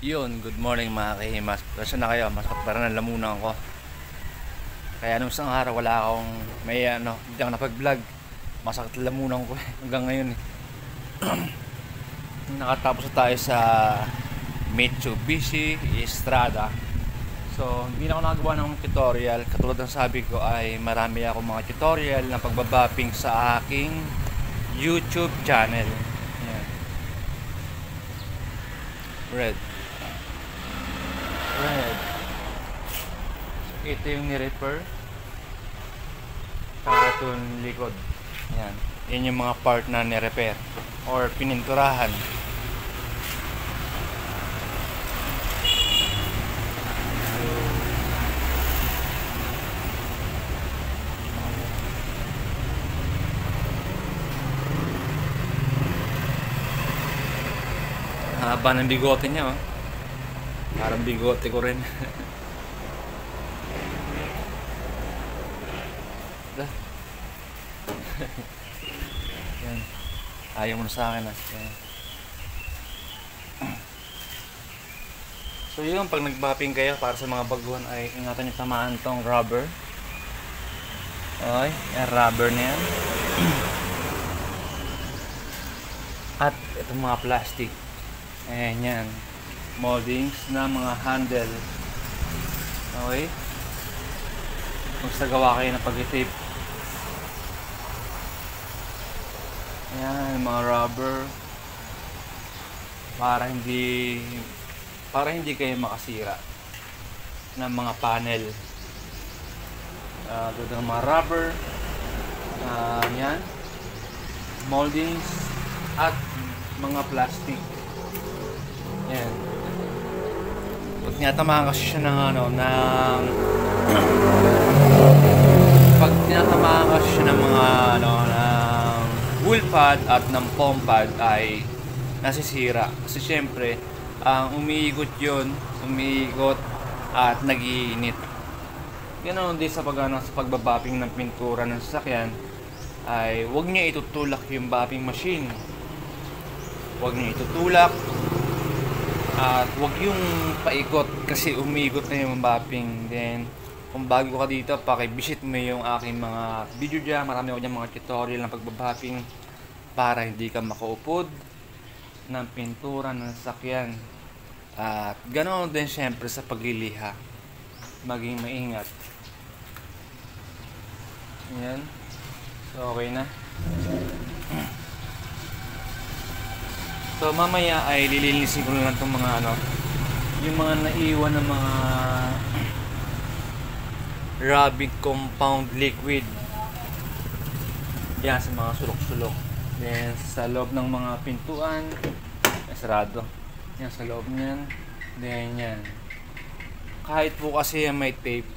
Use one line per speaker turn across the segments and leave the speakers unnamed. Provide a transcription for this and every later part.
Yun, good morning mga kahimas. Kasi na kayo, masakit pa rin ang lamunan ko. Kaya nung isang araw wala akong may ano, hindi ako napag-vlog. Masakit lamunan ko eh, hanggang ngayon eh. Nakatapos na tayo sa Mitsubishi Estrada. So, hindi na ako nakagawa ng tutorial. Katulad ng sabi ko ay marami ako mga tutorial na pagbabapping sa aking YouTube channel. Yan. Red. Red. Ito yung ni-repair. Kakatun likod. Yan. Yan yung mga part na ni-repair. Or pininturahan. Haba ng bigote niya, oh. Parang bigote ko rin. Yan. Ayaw mo na sa akin, ah. So yun, pag nagbapping kayo para sa mga baguhan ay ingatan nyo tamaan tong rubber. Okay, yan rubber na yan. At itong mga plastic. Ayan yan. Moldings na mga handle. Okay? Magsagawa kayo ng pag-tape. Ayan, mga rubber. Para hindi para hindi kayo makasira ng mga panel. Uh, ng mga rubber. Uh, yan. Moldings at mga plastic. Yan. Pag tinatamaan kasi siya ng ano, ng... Pag tinatamaan kasi siya ng mga ano, ng wool pad at ng foam pad ay nasisira. Kasi syempre, ang umiikot yun, umiikot at nagiinit. Ganoon din sa pag ano, sa pagbabapping ng pintura ng sasakyan ay huwag niya itutulak yung bapping machine. Huwag niya itutulak at huwag yung paikot kasi umiikot na yung mapping. Then, kung bago ka dito, pakibisit mo yung aking mga video dyan. Marami ako dyan mga tutorial ng pagbabapping para hindi ka makaupod ng pintura ng sasakyan. At ganoon din syempre sa pagliliha. Maging maingat. Yan. So, okay na. So mamaya ay lilinisin ko na lang itong mga ano, yung mga naiwan ng mga rubbing compound liquid. Yan sa mga sulok-sulok. Then sa loob ng mga pintuan, ay, sarado. Yan sa loob niyan. Then yan. Kahit po kasi may tape,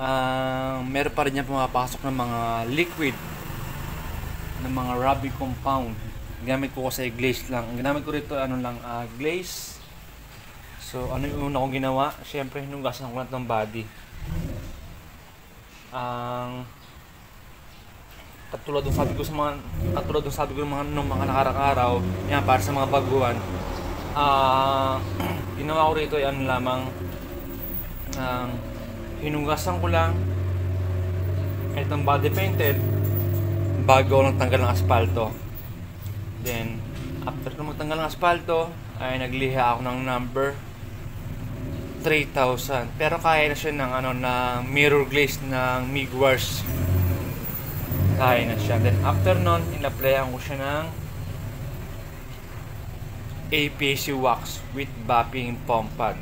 uh, meron pa rin yan pumapasok ng mga liquid ng mga rubbing compound gamit ko kasi glaze lang. Ang ginamit ko rito ano lang uh, glaze. So ano yung una kong ginawa? Syempre hinugasan ko lang ng body. Ang um, katulad ng sabi ko sa mga katulad ng sabi ko ng mga nung mga nakarang araw, yan para sa mga baguhan. Ah, uh, ginawa ko rito ay ano lamang ang uh, hinugasan ko lang itong body painted bago lang tanggal ng asfalto Then, after magtanggal ng asfalto, ay nagliha ako ng number 3,000. Pero kaya na siya ng ano na mirror glaze ng Migwars. Kaya na siya. Then after nun, in-applyan ko siya ng APC wax with bapping foam pad.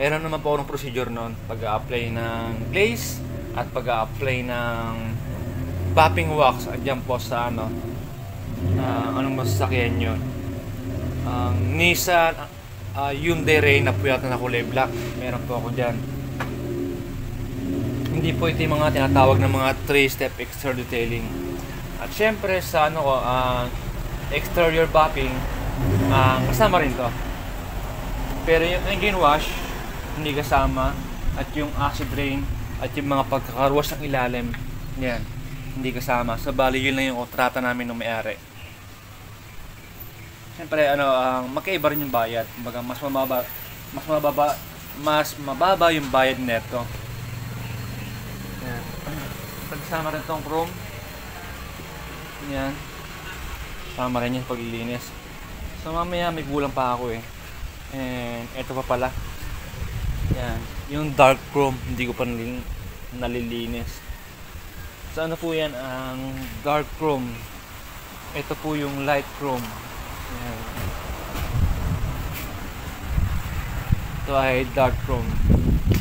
Meron naman po akong procedure nun pag-apply ng glaze at pag-apply ng bapping wax. Andiyan po sa ano, uh, anong masasakyan ang uh, Nissan uh, Hyundai Ray na puyat na kulay black. Meron po ako dyan. Hindi po ito yung mga tinatawag ng mga 3-step exterior detailing. At syempre sa ano ko uh, exterior bapping uh, kasama rin to. Pero yung engine wash hindi kasama. At yung acid rain at yung mga pagkakaruwas ng ilalim yan hindi kasama. So bali yun lang yung kontrata namin ng may-ari. Siyempre ano, ang magkaiba rin yung bayad. Kumbaga mas mababa mas mababa mas mababa yung bayad neto. Yan. Pagsama rin tong chrome. Yan. Sama rin yung paglilinis. So mamaya may kulang pa ako eh. And eto pa pala. Yan. Yung dark chrome, hindi ko pa nalilinis. So ano po yan, ang dark chrome. Ito po yung light chrome. Ito ay dark chrome.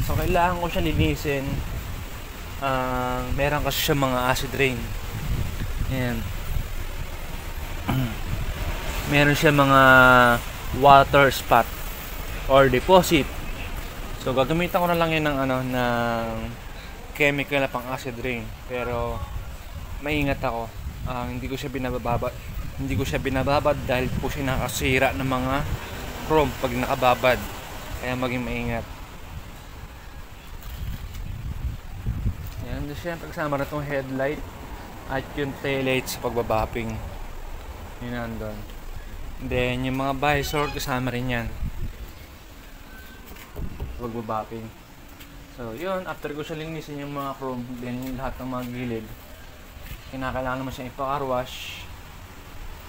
So kailangan ko siya linisin. Ah, meron kasi siya mga acid rain. Yan. meron siya mga water spot or deposit. So gagamitan ko na lang yun ng ano ng chemical na pang acid rain. Pero maingat ako. Ah, hindi ko siya binababad. Hindi ko siya binababad dahil po siya nakasira ng mga chrome pag nakababad. Kaya maging maingat. Yan, siyempre kasama na itong headlight at yung taillight sa pagbabapping. Yun nandun. Then, yung mga visor, kasama rin yan. Pagbabapping. So, yun, after ko siya linisin yung mga chrome, then yung lahat ng mga gilid, kinakailangan naman siya ipakarwash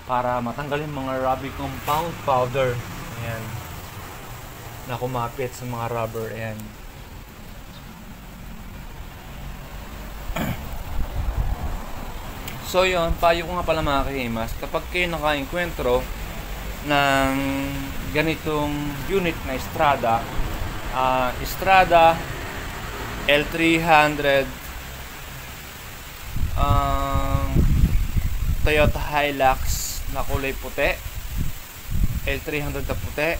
para matanggal yung mga rubber compound powder. Ayan. Na kumapit sa mga rubber. Ayan. So yun, payo ko nga pala mga kahimas, kapag kayo nakainkwentro ng ganitong unit na Estrada, ah Estrada L300 ang Toyota Hilux na kulay puti. L300 na puti.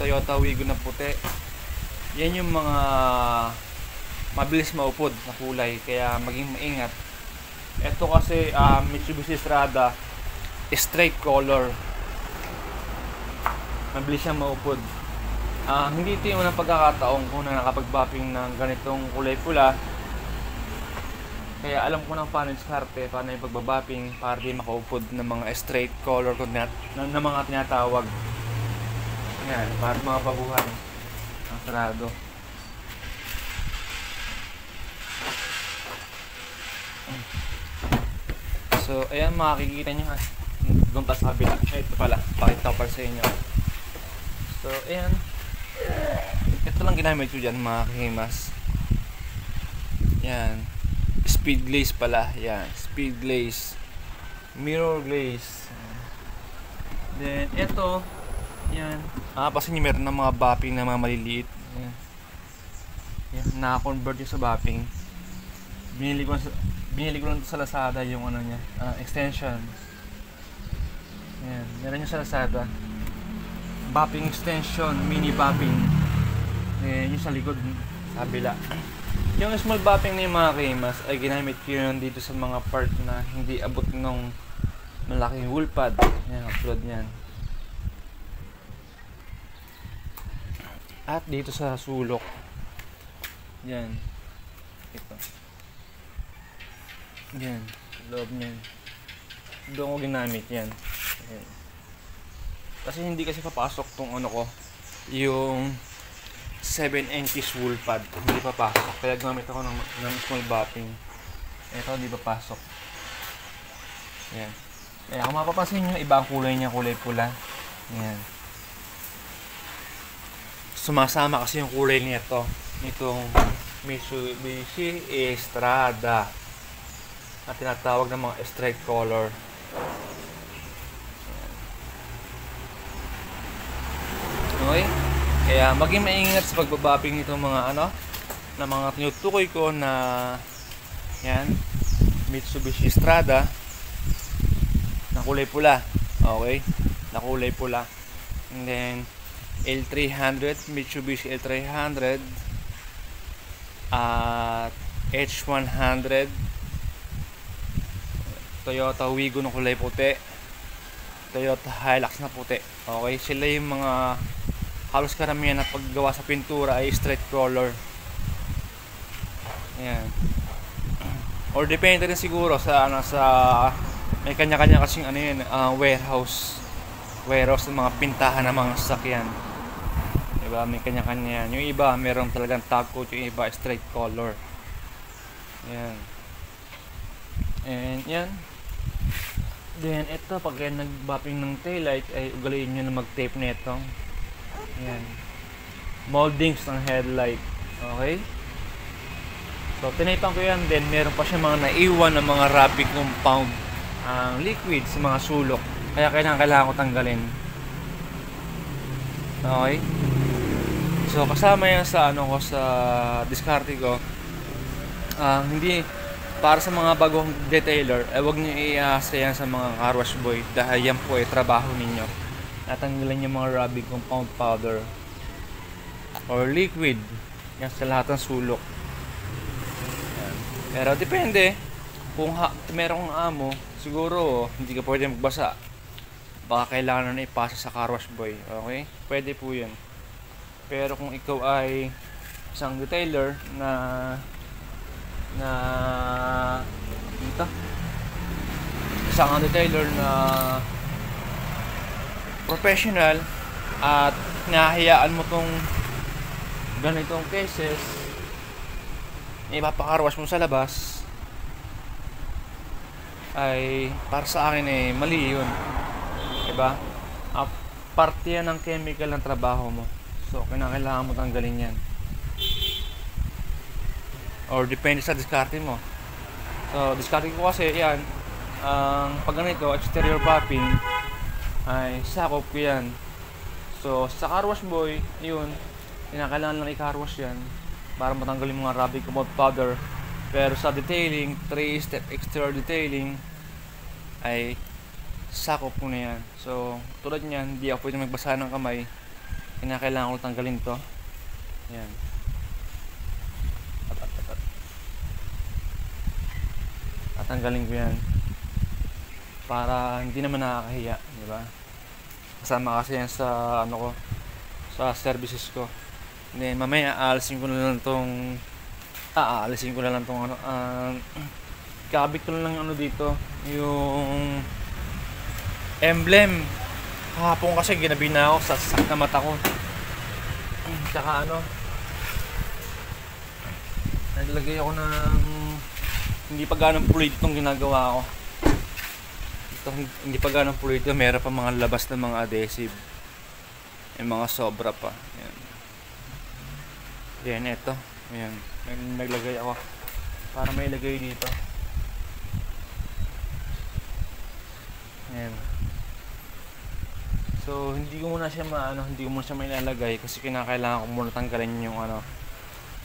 Toyota Wigo na puti. Yan yung mga mabilis maupod na kulay kaya maging maingat. Ito kasi ah, Mitsubishi Strada straight color. Mabilis siyang maupod. Ah, hindi ito yung unang pagkakataon ko na nakapag-bopping ng ganitong kulay pula. Kaya alam ko ng paano yung diskarte, paano yung pagbabopping para di makaupod ng mga straight color ko na, na, na mga tinatawag. Yan, para mga baguhan. Ang sarado. So, ayan makikita nyo ha. Doon pa sa kabila. Ito pala. Pakita ko para sa inyo. So, ayan. Ito lang ginamit ko dyan mga kahimas. Yan. Speed glaze pala. Yan. Speed glaze. Mirror glaze. Then, ito. Yan. Ah, kasi nyo meron ng mga bopping na mga maliliit. Yan. Yan. Naka-convert yung sa bopping. Binili ko sa binili ko lang sa Lazada yung ano niya, ah, extension. Yan, meron yung sa Lazada bopping extension, mini bopping. Eh, yung sa likod, sa kabila. Yung small bopping yung mga kemas ay ginamit ko yun dito sa mga part na hindi abot ng malaking wool pad. Yan, upload yan. At dito sa sulok. Yan. Ito. Yan. Loob niyan. Doon ko ginamit yan. Yan. Kasi hindi kasi papasok tong ano ko, yung 7 inches wool pad. Hindi papasok. Kaya gumamit ako ng, ng small bopping. Ito, hindi papasok. Yan. Kaya kung mapapansin nyo, iba ang kulay niya, kulay pula. Yan. Sumasama kasi yung kulay nito. Nitong Mitsubishi Estrada. Na tinatawag ng mga straight color. Okay? Kaya maging maingat sa pagbabapping nitong mga ano na mga tinutukoy ko na yan Mitsubishi Strada na kulay pula. Okay? Na kulay pula. And then L300 Mitsubishi L300 at H100 Toyota Wigo na kulay puti Toyota Hilux na puti okay sila yung mga halos karamihan na paggawa sa pintura ay straight color ayan Or depende rin siguro sa ano sa may kanya-kanya kasing ano yun, ah, warehouse. Warehouse ng mga pintahan ng mga sasakyan. Diba? May kanya-kanya yan. Yung iba, meron talagang top coat. Yung iba, straight color. Yan. And yan. Then, ito, pag kayo nag-bopping ng taillight, ay ugaliin nyo na mag-tape nito. Yan. Moldings ng headlight. Okay? So, tinaypan ko yan. Then, meron pa siya mga naiwan ng mga Rabi compound ang liquid sa mga sulok. Kaya kailangan, kailangan ko tanggalin. Okay? So, kasama yan sa ano ko sa diskarte ko. Ah, hindi para sa mga bagong detailer, eh, wag niyo iasa yan sa mga car wash boy dahil yan po ay trabaho ninyo. Natanggalan yung mga rubbing compound powder or liquid yan sa lahat ng sulok. Yan. Pero depende kung ha, merong amo, siguro hindi ka pwede magbasa. Baka kailangan na ipasa sa car wash boy. Okay? Pwede po yun. Pero kung ikaw ay isang detailer na na dito isang detailer na professional at nahahayaan mo tong ganitong cases ipapakarwas mo sa labas ay para sa akin eh mali yun. Diba? Uh, parte yan ng chemical ng trabaho mo. So kinakailangan mo tanggalin yan. Or depende sa diskarte mo. So diskarte ko kasi yan ang pag ganito exterior popping ay sakop ko yan. So sa car wash boy yun kinakailangan lang i-car wash yan para matanggal yung mga rubbing compound powder. Pero sa detailing 3 step exterior detailing ay sakop ko na yan. So tulad niyan hindi ako pwede magbasa ng kamay. Kinakailangan ko tanggalin to. Yan tatanggalin ko yan para hindi naman nakakahiya di ba kasama kasi yan sa ano ko sa services ko. Then mamaya aalisin ko na lang tong ah, aalisin ko na lang tong ano uh, kabit ko na lang ano dito yung emblem. Kahapon kasi ginabi na ako sa sak na mata ko. Tsaka ano naglagay ako ng hindi pa ganong pulido itong ginagawa ko ito, hindi pa ganong pulido meron pa mga labas ng mga adhesive. May mga sobra pa. Yan yan ito yan naglagay ako. Para may lagay dito. Yan so hindi ko muna siya maano hindi ko muna siya mailalagay kasi kinakailangan ko muna tanggalin yung ano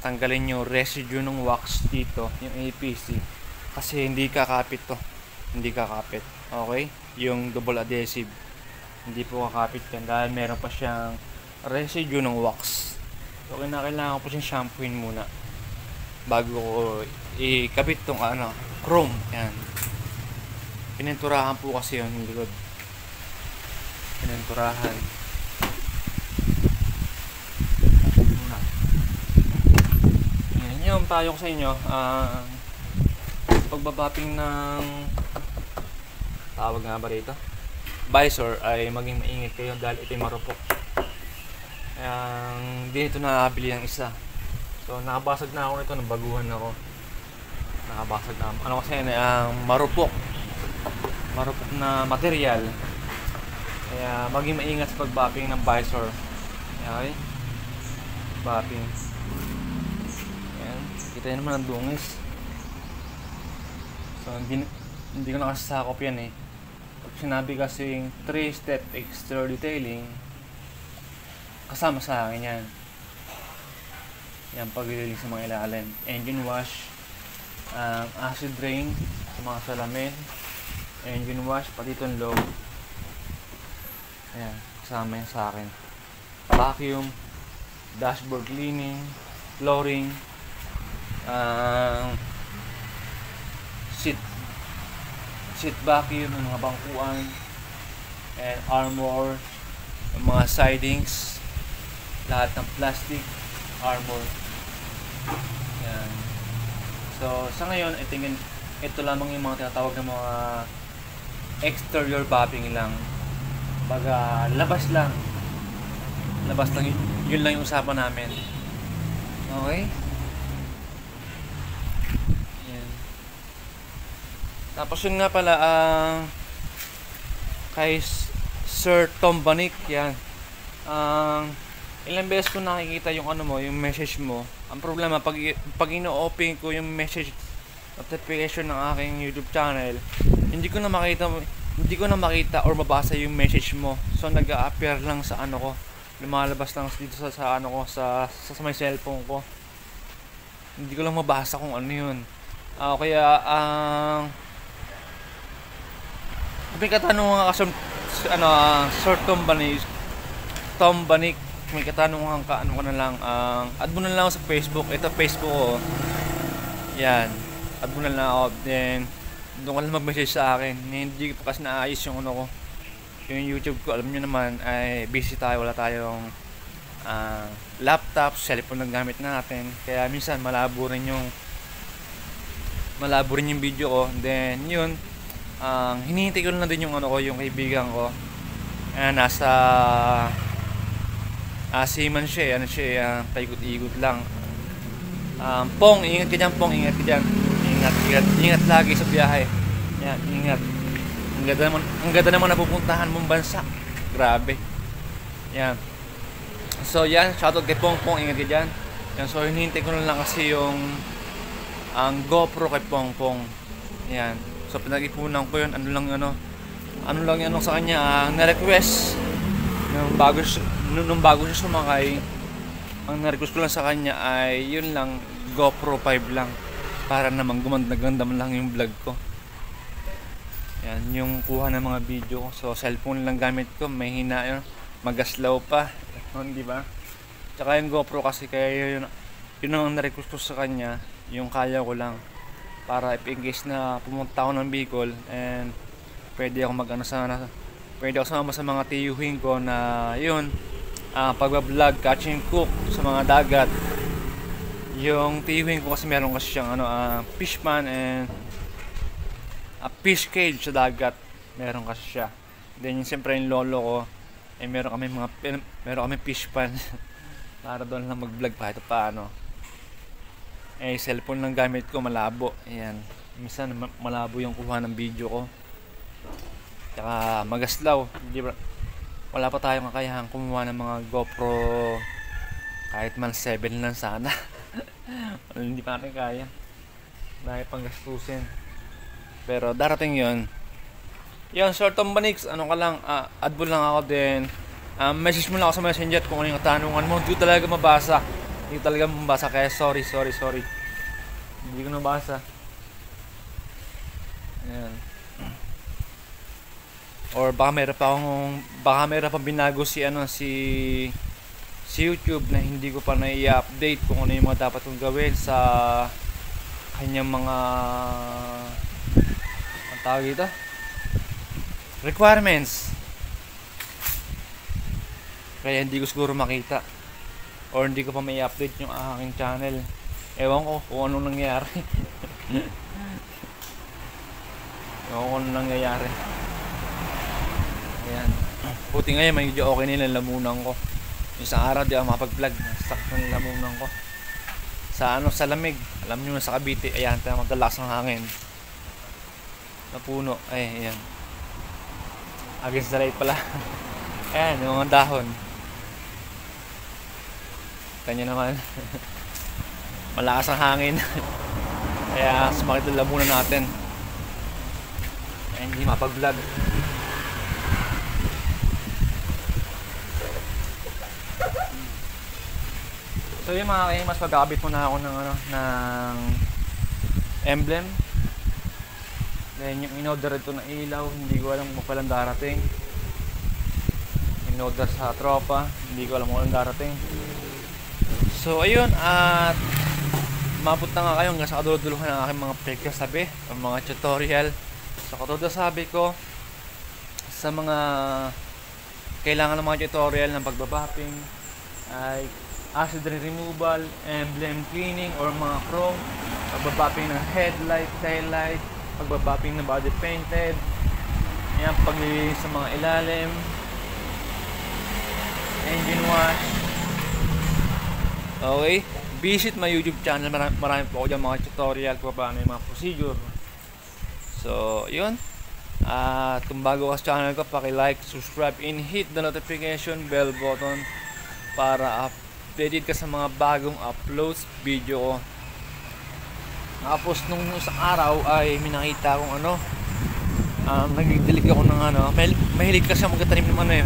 tanggalin yung residue ng wax dito yung APC kasi hindi kakapit to. Hindi kakapit okay? Yung double adhesive. Hindi po kakapit yan dahil meron pa siyang residue ng wax. So kinakailangan ko siyang shampooin muna. Bago ko ikabit tong ano chrome. Yan. Pininturahan po kasi yun yung likod pininturahan. Yan yung tayo ko sa inyo uh, pagbabapping ng tawag nga ba rito? Visor ay maging maingat kayo dahil ito'y marupok. Ang hindi ito nakabili ng isa. So nakabasag na ako nito nabaguhan ako. Nakabasag na ano kasi yan ang marupok. Marupok na material. Kaya maging maingat sa pagbapping ng visor. Okay bapping. Ayan. kita nyo naman ang dungis. So hindi, hindi ko nakasakop yan eh sinabi kasing 3 step extra detailing kasama sa akin yan. Yan paglililing sa mga ilalim. Engine wash um, acid drain sa mga salamin engine wash pati itong low ayan kasama yan sa akin. Vacuum dashboard cleaning flooring um, seat seat vacuum ng mga bangkuan and armor yung mga sidings lahat ng plastic armor yan so sa ngayon I think ito lamang yung mga tinatawag ng mga exterior bopping lang. Baga, labas lang. Labas lang, yun, yun lang yung usapan namin. Okay? Yan. Tapos yun nga pala, ah, kay Sir Tom Banik, yan. Ang ilang beses ko nakikita yung ano mo, yung message mo. Ang problema, pag, pag ino-open ko yung message notification ng aking YouTube channel, hindi ko na makita hindi ko na makita or mabasa yung message mo. So nag-a-appear lang sa ano ko. Lumalabas lang dito sa, sa ano ko sa, sa, sa may cellphone ko. Hindi ko lang mabasa kung ano yun. Ah, kaya ang may katanungan ka ano, ah, Sir Tom Banik, Tom Banik, may katanungan ka, ano ka na lang, ang add mo na lang ako sa Facebook. Ito Facebook ko. Yan. Add mo na lang ako. Then, doon ka lang mag-message sa akin. Hindi pa kasi naayos yung ano ko. Yung YouTube ko, alam nyo naman, ay busy tayo. Wala tayong ah, laptop, cellphone lang gamit natin. Kaya minsan malabo rin yung malabo rin yung video ko. Then, yun, ang hinihintay ko na din yung ano ko, yung kaibigan ko. Ah, nasa ah, seaman siya, eh. ano siya, ah, paikot-ikot lang. Um, Pong, ingat ka dyan, Pong, ingat ka dyan. Ingat, ingat, ingat lagi sa biyahe. Yan, ingat. Ang ganda naman, ang ganda naman napupuntahan mong bansa. Grabe. Yan. So, yan, shoutout kay Pong Pong, ingat ka dyan. Yan, so hinihintay ko na lang kasi yung ang GoPro kay Pong Pong. Yan. So, pinag-ipunan ko yun. Ano lang, ano, ano lang yan sa kanya, ah, na-request nung bago, nung, bago siya sumakay, ang na-request ko lang sa kanya ay yun lang, GoPro 5 lang. Para naman gumanda-ganda man lang yung vlog ko. Yan, yung kuha ng mga video ko. So, cellphone lang gamit ko. May hina yun. Magaslaw pa. Yun, di ba? Tsaka yung GoPro kasi kaya yun, yun ang na-request ko sa kanya. Yung kaya ko lang. Para if in case na pumunta ako ng Bicol and pwede ako mag ano sana pwede ako sumama sa mga tiyuhin ko na yun ah pagbablog, catching cook sa mga dagat. Yung tiyuhin ko kasi meron kasi siyang ano ah, fishman and a fish cage sa dagat. Meron kasi siya. Then yung siyempre yung lolo ko eh meron kami mga meron kami fish pan para doon lang mag vlog pa ito paano eh cellphone lang gamit ko malabo ayan minsan ma- malabo yung kuha ng video ko Tsaka magaslaw. Hindi ba, wala pa tayong kakayahan kumuha ng mga GoPro kahit man 7 lang sana. hindi pa natin kaya. Dahil pang gastusin. Pero darating yon Yan, short on Banix, ano ka lang, ah, add mo lang ako din. Um, message mo lang ako sa messenger kung ano yung tanungan mo. Hindi talaga mabasa. Hindi talaga mabasa. Kaya sorry, sorry, sorry. Hindi ko nabasa. Ayan or baka meron pa akong baka meron pa binago si ano si si YouTube na hindi ko pa na-i-update kung ano yung mga dapat kong gawin sa kanyang mga ang tawag dito requirements kaya hindi ko siguro makita or hindi ko pa may update yung aking channel ewan ko kung anong nangyayari ewan ko anong nangyayari Ayan. Buti ngayon, medyo okay yung lamunan ko. Isang araw di ako makapag-vlog. Stuck na yung lamunan ko. Sa ano, sa lamig. Alam nyo na sa Cavite. Ayan, tayo magdalakas ng hangin. Na puno. Ay, ayan. Against the light pala. ayan, yung mga dahon. Kanya naman. Malakas ang hangin. Kaya sumakit yung lamunan natin. Kaya hindi mapag-vlog. So yung mga kayo, mas magkakabit muna ako ng ano, ng emblem. Then yung in-order ito na ilaw, hindi ko alam kung palang darating. In-order sa tropa, hindi ko alam kung palang darating. So ayun, at mabot na nga kayo hanggang sa kaduluduluhan ng aking mga pagkasabi, ang mga tutorial. So katulad sabi ko, sa mga kailangan ng mga tutorial ng pagbabapping ay acid removal, emblem cleaning or mga chrome, pagbabapping ng headlight, tail light, pagbabapping ng body painted, yan, paglilinis sa mga ilalim, engine wash. Okay, visit my YouTube channel. Marami, marami po ako dyan mga tutorial kung paano yung mga procedure. So, yun. At kung bago ka sa channel ko, paki-like, subscribe, and hit the notification bell button para updated ka sa mga bagong uploads video ko. Tapos nung isang araw ay may nakita akong ano, um, nagdidilig ako ng ano, may, mahilig kasi ako magtanim ng ano eh.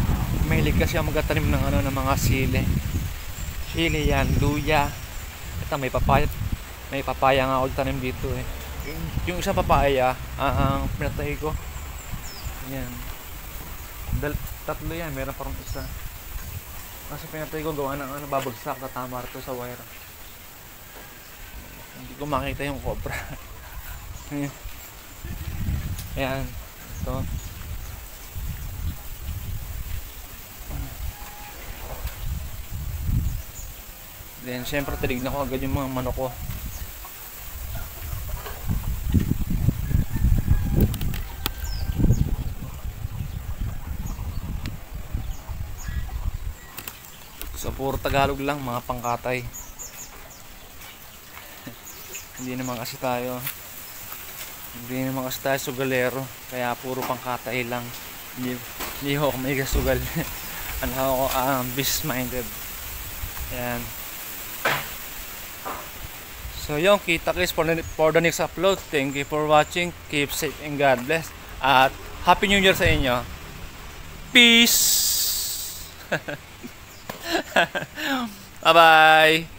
Mahilig kasi ako magtanim ng ano ng mga sili. Sili yan, luya. Ito may papaya. May papaya nga ako tanim dito eh. Yung, yung isang papaya, ah, ang pinatay ko. Yan. Dal tatlo yan, meron parang isa. Kasi pinatay ko gawa ng ano, babagsak, tatama ito sa wire. Hindi ko makita yung cobra. Ayan. Ito. Then, syempre, tinignan ko agad yung mga manok ko. So, puro Tagalog lang, mga pangkatay. Hindi naman kasi tayo hindi naman kasi tayo sugalero kaya puro pangkatay lang hindi, hindi ako may kasugal ano ako um, business minded yan so yung kita kiss for the, for the next upload. Thank you for watching. Keep safe and God bless. At happy new year sa inyo. Peace! Bye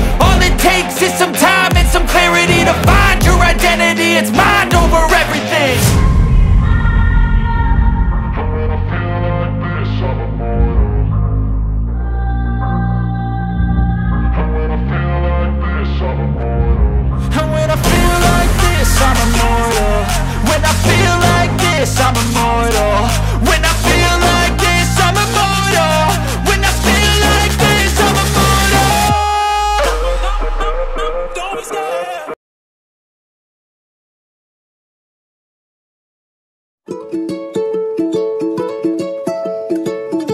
it's my